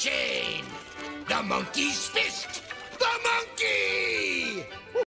chain. The monkey's fist. The monkey!